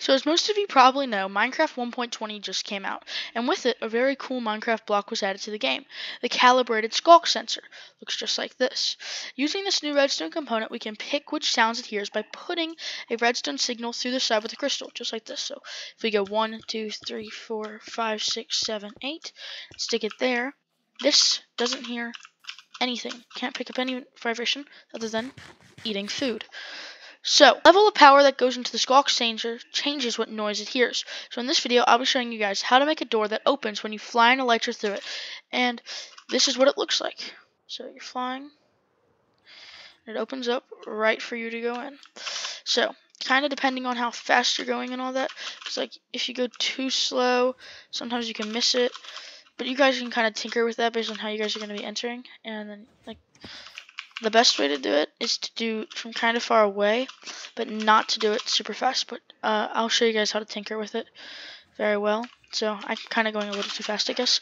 So as most of you probably know, Minecraft 1.20 just came out, and with it, a very cool Minecraft block was added to the game, the calibrated sculk sensor. Looks just like this. Using this new redstone component, we can pick which sounds it hears by putting a redstone signal through the side with a crystal, just like this. So if we go 1, 2, 3, 4, 5, 6, 7, 8, stick it there, this doesn't hear anything. Can't pick up any vibration other than eating food. So, level of power that goes into the sculk sensor changes what noise it hears. So in this video, I'll be showing you guys how to make a door that opens when you fly an elytra through it. And this is what it looks like. So you're flying. It opens up right for you to go in. So, kind of depending on how fast you're going and all that. It's like if you go too slow, sometimes you can miss it. But you guys can kind of tinker with that based on how you guys are going to be entering. And then, like, the best way to do it is to do from kind of far away, but not to do it super fast. But uh, I'll show you guys how to tinker with it very well. So I'm kind of going a little too fast, I guess.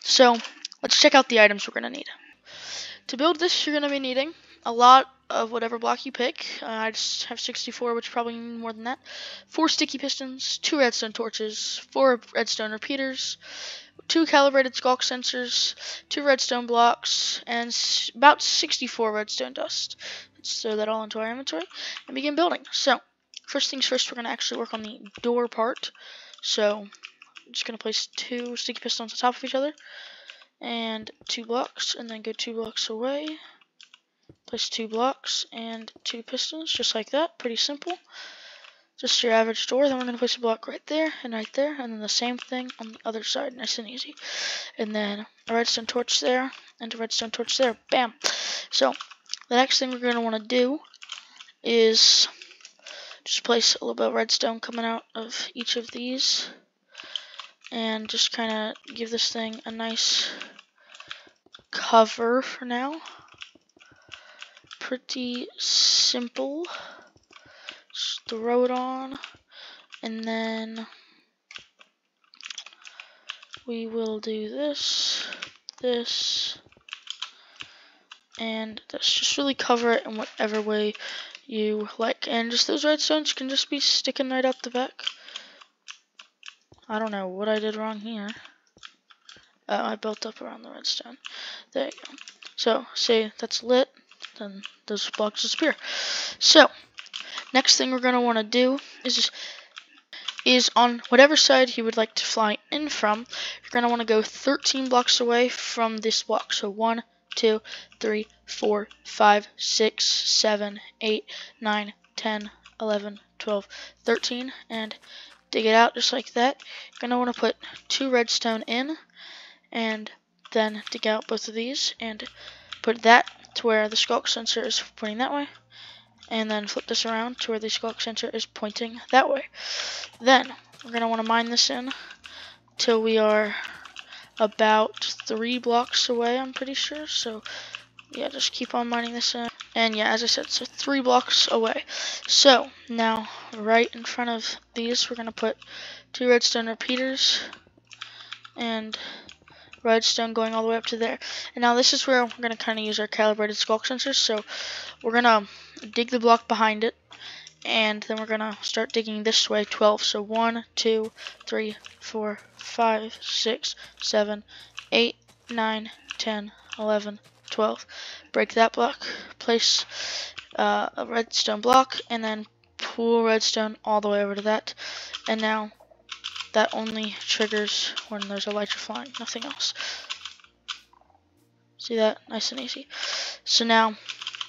So let's check out the items we're going to need. To build this, you're going to be needing a lot of whatever block you pick. Uh, I just have 64, which probably more than that. Four sticky pistons, two redstone torches, four redstone repeaters, two calibrated sculk sensors, two redstone blocks, and about 64 redstone dust. Let's throw that all into our inventory and begin building. So, first things first, we're going to actually work on the door part. So, I'm just going to place two sticky pistons on top of each other and two blocks, and then go two blocks away. Place two blocks and two pistons, just like that. Pretty simple just your average door. Then we're going to place a block right there and right there. And then the same thing on the other side. Nice and easy. And then a redstone torch there and a redstone torch there. Bam. So the next thing we're going to want to do is just place a little bit of redstone coming out of each of these. And just kind of give this thing a nice cover for now. Pretty simple. Just throw it on and then we will do this this and that's just really cover it in whatever way you like. And just those redstones can just be sticking right up the back. I don't know what I did wrong here. Uh, I built up around the redstone. There you go. So see, that's lit then those blocks disappear so Next thing we're going to want to do is is on whatever side you would like to fly in from, you're going to want to go 13 blocks away from this block. So 1, 2, 3, 4, 5, 6, 7, 8, 9, 10, 11, 12, 13, and dig it out just like that. You're going to want to put two redstone in, and then dig out both of these, and put that to where the sculk sensor is pointing that way and then flip this around to where the sculk sensor is pointing that way. Then we're going to want to mine this in till we are about three blocks away, I'm pretty sure. So yeah, just keep on mining this in. And yeah, as I said, so three blocks away. So now right in front of these, we're going to put two redstone repeaters and redstone going all the way up to there. And now this is where we're going to kind of use our calibrated sculk sensors. So we're going to dig the block behind it. And then we're going to start digging this way, 12. So 1, 2, 3, 4, 5, 6, 7, 8, 9, 10, 11, 12. Break that block. Place uh, a redstone block. And then pull redstone all the way over to that. And now that only triggers when there's a elytra flying, nothing else. See that? Nice and easy. So now,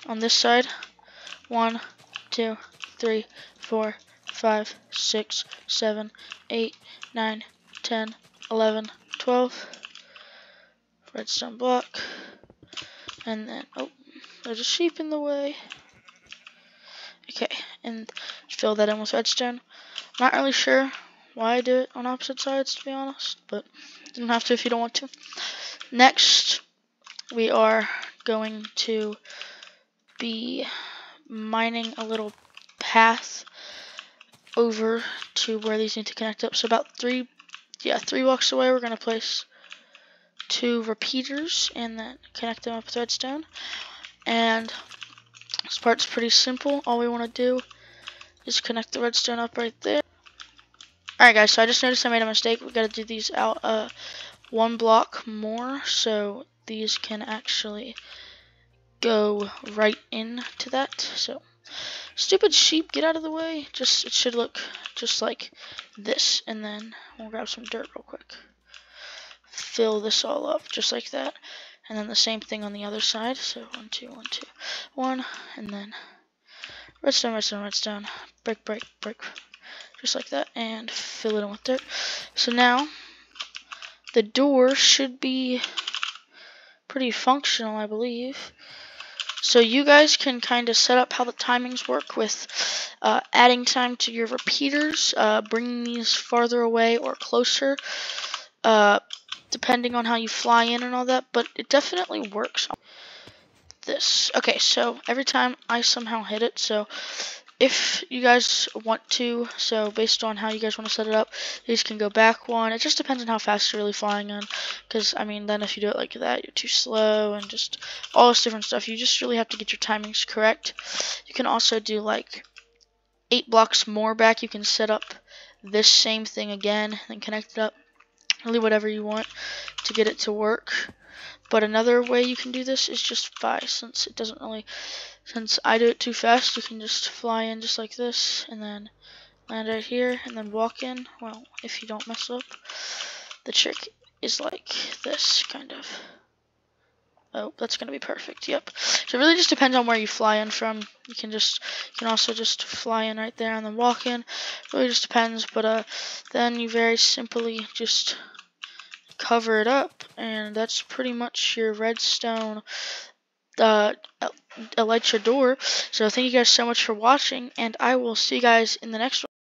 on this side, one, two, three, four, five, six, seven, eight, nine, ten, eleven, twelve. Redstone block. And then, oh, there's a sheep in the way. Okay, and fill that in with redstone. Not really sure why I do it on opposite sides, to be honest, but you don't have to if you don't want to. Next, we are going to be mining a little path over to where these need to connect up. So about three, yeah, three blocks away, we're going to place two repeaters and then connect them up with redstone. And this part's pretty simple. All we want to do is connect the redstone up right there Alright guys, so I just noticed I made a mistake. We gotta do these out uh, one block more so these can actually go right into that. So stupid sheep, get out of the way. Just it should look just like this. And then we'll grab some dirt real quick. Fill this all up just like that. And then the same thing on the other side. So one, two, one, two, one, and then redstone, redstone, redstone, brick, brick, brick, just like that, and fill it in with dirt. So now, the door should be pretty functional, I believe. So you guys can kind of set up how the timings work with uh, adding time to your repeaters, uh, bringing these farther away or closer, uh, depending on how you fly in and all that, but it definitely works. This. Okay, so every time I somehow hit it, so if you guys want to, so based on how you guys want to set it up, these can go back one. It just depends on how fast you're really flying in. Because, I mean, then if you do it like that, you're too slow and just all this different stuff. You just really have to get your timings correct. You can also do like eight blocks more back. You can set up this same thing again and connect it up. Really whatever you want to get it to work. But another way you can do this is just fly, since it doesn't really, since I do it too fast, you can just fly in just like this, and then land right here, and then walk in, well, if you don't mess up. The trick is like this, kind of. Oh, that's going to be perfect, yep. So it really just depends on where you fly in from. You can just, you can also just fly in right there and then walk in. It really just depends, but uh, then you very simply just cover it up and that's pretty much your redstone uh, elytra door so thank you guys so much for watching and I will see you guys in the next one